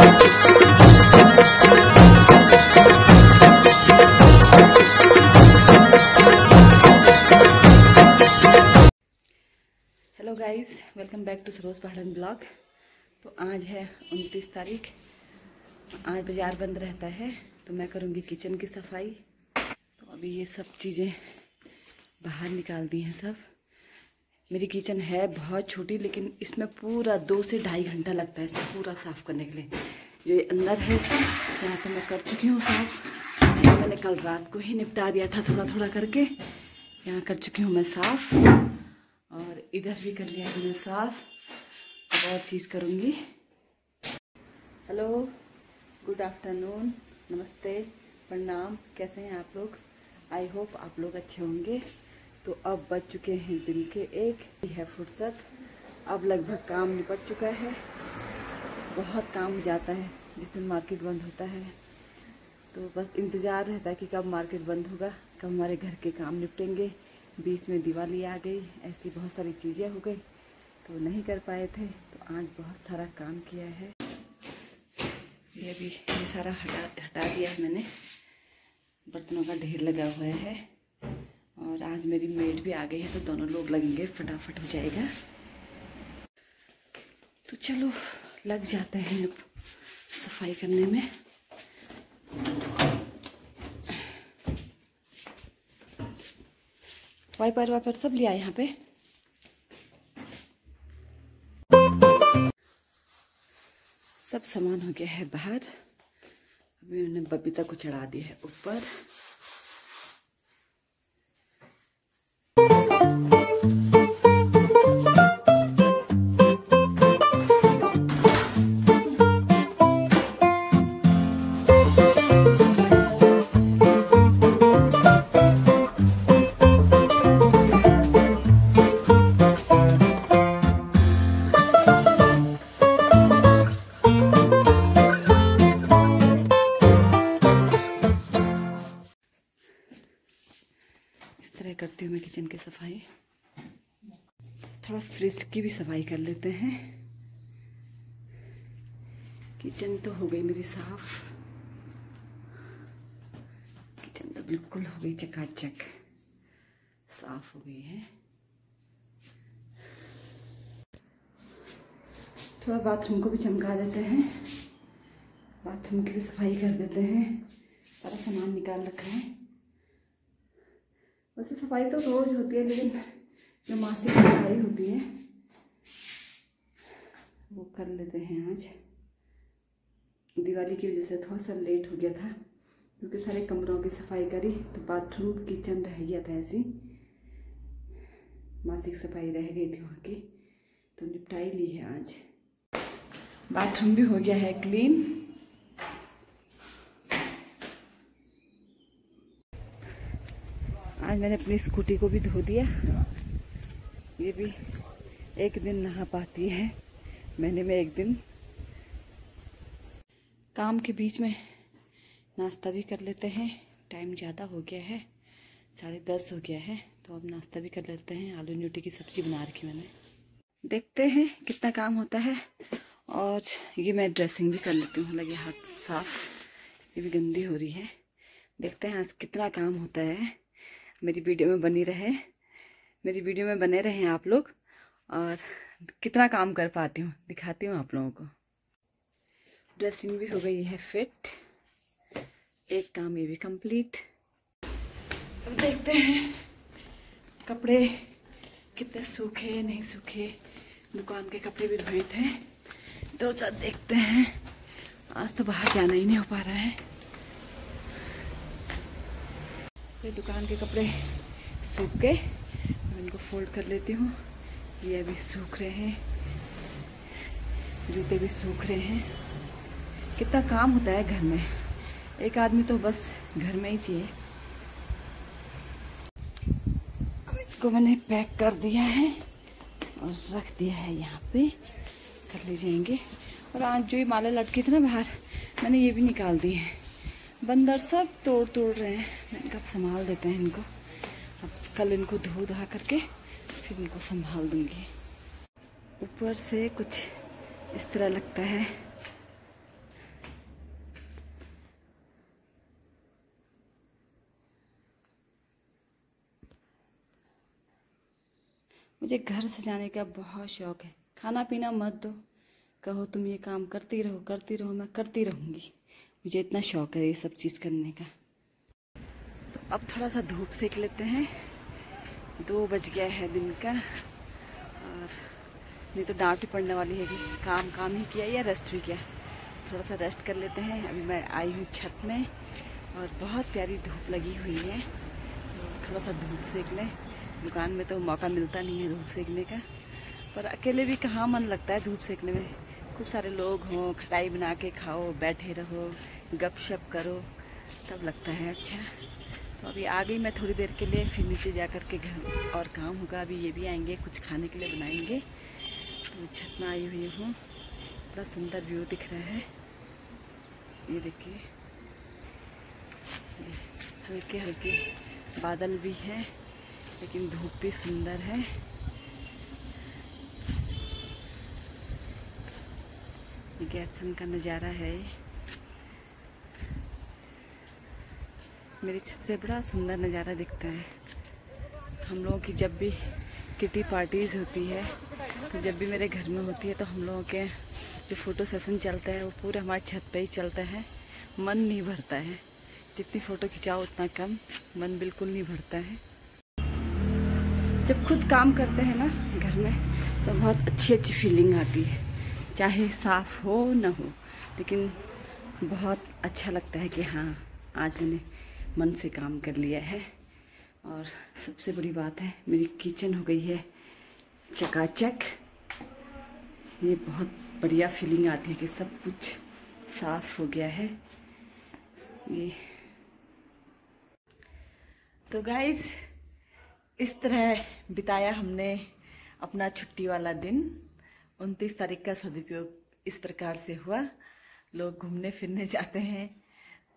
Hello guys welcome back to Saroj Pahadan blog तो आज है उनतीस तारीख। आज बाज़ार बंद रहता है तो मैं करूँगी किचन की सफ़ाई। तो अभी ये सब चीज़ें बाहर निकाल दी हैं सब। मेरी किचन है बहुत छोटी, लेकिन इसमें पूरा दो से ढाई घंटा लगता है इसमें पूरा साफ़ करने के लिए। जो ये अंदर है, यहाँ तो मैं कर चुकी हूँ साफ़। मैंने कल रात को ही निपटा दिया था थोड़ा थोड़ा करके। यहाँ कर चुकी हूँ मैं साफ़, और इधर भी कर लिया मैंने साफ़। अब और चीज़ करूँगी। हेलो, गुड आफ्टरनून, नमस्ते, प्रणाम, कैसे हैं आप लोग? आई होप आप लोग अच्छे होंगे। तो अब बज चुके हैं दिन के एक। है फुर्सत। अब लगभग काम निपट चुका है। बहुत काम जाता है, जिस दिन मार्केट बंद होता है। तो बस इंतज़ार रहता है कि कब मार्केट बंद होगा, कब हमारे घर के काम निपटेंगे। बीच में दिवाली आ गई, ऐसी बहुत सारी चीज़ें हो गई तो नहीं कर पाए थे। तो आज बहुत सारा काम किया है। ये भी ये सारा हटा हटा दिया है मैंने। बर्तनों का ढेर लगा हुआ है। और आज मेरी मेड भी आ गई है तो दोनों लोग लगेंगे, फटाफट हो जाएगा। तो चलो, लग जाते हैं अब सफ़ाई करने में। वाइपर वाइपर सब लिया यहाँ पे। सब सामान हो गया है बाहर। अभी मैंने बबीता को चढ़ा दिया है ऊपर। करती हूँ मैं किचन की सफ़ाई। थोड़ा फ्रिज की भी सफ़ाई कर लेते हैं। किचन तो हो गई मेरी साफ़। किचन तो बिल्कुल हो गई चकाचक। साफ़ हो गई है। थोड़ा बाथरूम को भी चमका देते हैं। बाथरूम की भी सफ़ाई कर देते हैं। सारा सामान निकाल रखा है। वैसे सफ़ाई तो रोज होती है, लेकिन जो मासिक सफ़ाई होती है, वो कर लेते हैं आज। दिवाली की वजह से थोड़ा सा लेट हो गया था, क्योंकि सारे कमरों की सफ़ाई करी तो बाथरूम, किचन रह गया था ऐसी मासिक सफ़ाई रह गई थी वहाँ की तो निपटाई ली है आज। बाथरूम भी हो गया है क्लीन। आज मैंने अपनी स्कूटी को भी धो दिया। ये भी एक दिन नहा पाती है। महीने में एक दिन। काम के बीच में नाश्ता भी कर लेते हैं। टाइम ज़्यादा हो गया है। साढ़े दस हो गया है। तो अब नाश्ता भी कर लेते हैं। आलू न्यूटी की सब्ज़ी बना रखी मैंने। देखते हैं कितना काम होता है। और ये मैं ड्रेसिंग भी कर लेती हूँ। लगे हाथ साफ़, ये भी गंदी हो रही है। देखते हैं आज कितना काम होता है। मेरी वीडियो में बनी रहे। मेरी वीडियो में बने रहें आप लोग और कितना काम कर पाती हूँ, दिखाती हूँ आप लोगों को। ड्रेसिंग भी हो गई है फिट एक काम ये भी कंप्लीट अब देखते हैं कपड़े कितने सूखे नहीं सूखे। दुकान के कपड़े भी धोए थे। तो चल देखते हैं। आज तो बाहर जाना ही नहीं हो पा रहा है। ये दुकान के कपड़े सूख गए मैं इनको फोल्ड कर लेती हूँ। ये अभी सूख रहे हैं। जूते भी सूख रहे हैं। कितना काम होता है घर में। एक आदमी तो बस घर में ही चाहिए। इसको मैंने पैक कर दिया है और रख दिया है यहाँ पे। कर ले जाएँगे। और आज जो ये माला लटकी थी ना बाहर, मैंने ये भी निकाल दी है। बंदर सब तोड़ तोड़ रहे हैं। मैंने कहा संभाल देते हैं इनको। अब कल इनको धो धा करके फिर इनको संभाल दूँगी। ऊपर से कुछ इस तरह लगता है। मुझे घर से जाने का बहुत शौक है। खाना पीना मत दो। कहो, तुम ये काम करती रहो करती रहो, मैं करती रहूँगी। मुझे इतना शौक़ है ये सब चीज़ करने का। तो अब थोड़ा सा धूप सेक लेते हैं। दो बज गया है दिन का, और नहीं तो डांट ही पड़ने वाली है कि काम काम ही किया या रेस्ट भी किया। थोड़ा सा रेस्ट कर लेते हैं। अभी मैं आई हूँ छत में, और बहुत प्यारी धूप लगी हुई है। तो थोड़ा सा धूप सेक लें। दुकान में तो मौका मिलता नहीं है धूप सेकने का। पर अकेले भी कहाँ मन लगता है धूप सेकने में? खूब सारे लोग हों, खटाई बना के खाओ, बैठे रहो। गप शप करो, तब लगता है अच्छा। तो अभी आ गई मैं थोड़ी देर के लिए फिर नीचे जा कर के घर और काम होगा। अभी ये भी आएँगे, कुछ खाने के लिए बनाएँगे। तो छत में आई हुई हूँ। बड़ा सुंदर व्यू दिख रहा है। ये देखिए। हल्के हल्के बादल भी हैं, लेकिन धूप भी सुंदर है। गैरसन का नज़ारा है मेरी छत से बड़ा सुंदर नज़ारा दिखता है। हम लोगों की जब भी किटी पार्टीज़ होती है तो जब भी मेरे घर में होती है तो हम लोगों के जो फ़ोटो सेशन चलता है, वो पूरा हमारे छत पे ही चलता है। मन नहीं भरता है। जितनी फ़ोटो खिंचाओ, उतना कम मन बिल्कुल नहीं भरता है। जब खुद काम करते हैं ना घर में तो बहुत अच्छी अच्छी फीलिंग आती है। चाहे साफ़ हो, ना हो, लेकिन बहुत अच्छा लगता है कि हाँ आज मैंने मन से काम कर लिया है। और सबसे बड़ी बात है, मेरी किचन हो गई है चकाचक। ये बहुत बढ़िया फीलिंग आती है कि सब कुछ साफ़ हो गया है। ये। तो गाइज़ इस तरह बिताया हमने अपना छुट्टी वाला दिन। उनतीस तारीख का सदुपयोग इस प्रकार से हुआ। लोग घूमने फिरने जाते हैं।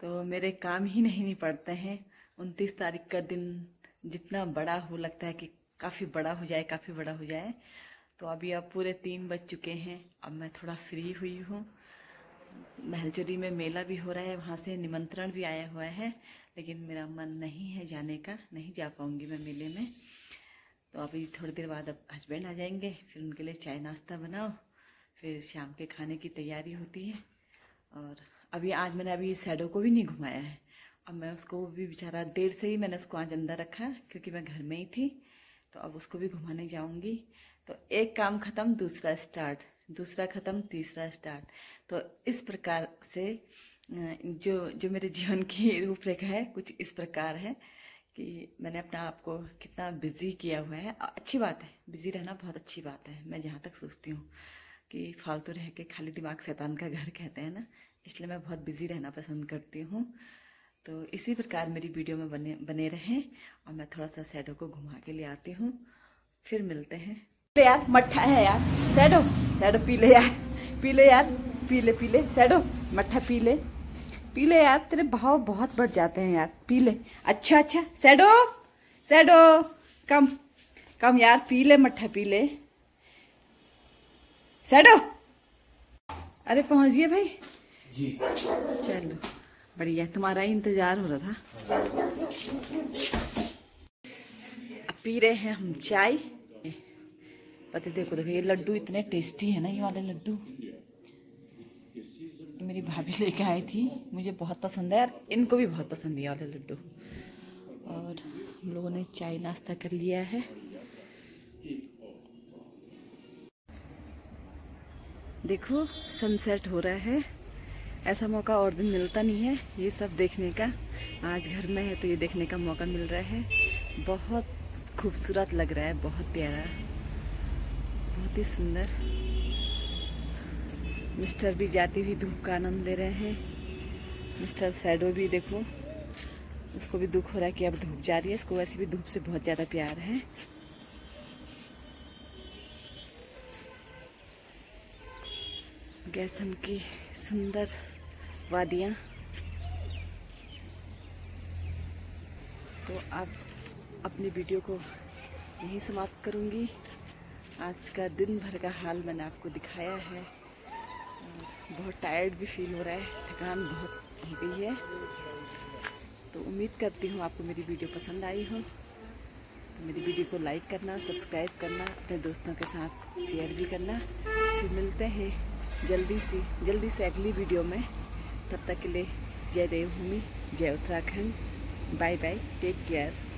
तो मेरे काम ही नहीं पड़ते हैं। उनतीस तारीख का दिन जितना बड़ा हो लगता है कि काफ़ी बड़ा हो जाए, काफ़ी बड़ा हो जाए। तो अभी अब पूरे तीन बज चुके हैं। अब मैं थोड़ा फ्री हुई हूँ। महलचोरी में मेला भी हो रहा है, वहाँ से निमंत्रण भी आया हुआ है, लेकिन मेरा मन नहीं है जाने का, नहीं जा पाऊँगी मैं मेले में। तो अभी थोड़ी देर बाद अब हस्बैंड आ जाएँगे, फिर उनके लिए चाय नाश्ता बनाओ, फिर शाम के खाने की तैयारी होती है और अभी आज मैंने अभी सैडो को भी नहीं घुमाया है। अब मैं उसको भी बेचारा देर से ही मैंने उसको आज अंदर रखा क्योंकि मैं घर में ही थी तो अब उसको भी घुमाने जाऊँगी। तो एक काम ख़त्म, दूसरा स्टार्ट, दूसरा ख़त्म, तीसरा स्टार्ट। तो इस प्रकार से जो जो मेरे जीवन की रूपरेखा है, कुछ इस प्रकार है कि मैंने अपना आप को कितना बिज़ी किया हुआ है। अच्छी बात है बिज़ी रहना बहुत अच्छी बात है। मैं जहाँ तक सोचती हूँ कि फालतू रह के खाली दिमाग शैतान का घर कहते हैं ना इसलिए मैं बहुत बिज़ी रहना पसंद करती हूँ। तो इसी प्रकार मेरी वीडियो में बने बने रहें और मैं थोड़ा सा सैडो को घुमा के ले आती हूँ। फिर मिलते हैं। यार, मट्ठा है यार। सैडो सैडो पी ले यार। पी ले यार, पी ले पी ले। सैडो, मट्ठा पी ले। पी ले यार, तेरे भाव बहुत बढ़ जाते हैं यार। पी ले। अच्छा अच्छा सैडो सैडो, कम कम यार, पी ले, मट्ठा पी ले। सैडो। अरे, पहुँच गए भाई। चलो, बढ़िया, तुम्हारा ही इंतज़ार हो रहा था। अब पी रहे हैं हम चाय। पता देखो देखो, ये लड्डू इतने टेस्टी है ना, ये वाले लड्डू। मेरी भाभी लेके आई थी, मुझे बहुत पसंद है और इनको भी बहुत पसंद है वाले लड्डू। और हम लोगों ने चाय नाश्ता कर लिया है। देखो सनसेट हो रहा है। ऐसा मौका और दिन मिलता नहीं है, ये सब देखने का। आज घर में है तो ये देखने का मौका मिल रहा है। बहुत खूबसूरत लग रहा है, बहुत प्यारा, बहुत ही सुंदर। मिस्टर भी जाती हुई धूप का आनंद ले रहे हैं। मिस्टर सैडो भी देखो, उसको भी दुख हो रहा है कि अब धूप जा रही है। इसको वैसे भी धूप से बहुत ज़्यादा प्यार है। गैरसन की सुंदर वादियाँ तो अब अपनी वीडियो को यहीं समाप्त करूँगी। आज का दिन भर का हाल मैंने आपको दिखाया है। बहुत टायर्ड भी फील हो रहा है, थकान बहुत हो गई है। तो उम्मीद करती हूँ आपको मेरी वीडियो पसंद आई हो। तो मेरी वीडियो को लाइक करना सब्सक्राइब करना, अपने दोस्तों के साथ शेयर भी करना। फिर मिलते हैं। जल्दी से जल्दी से अगली वीडियो में। तब तक के लिए जय देवभूमि, जय Uttarakhand. Bye bye, take care.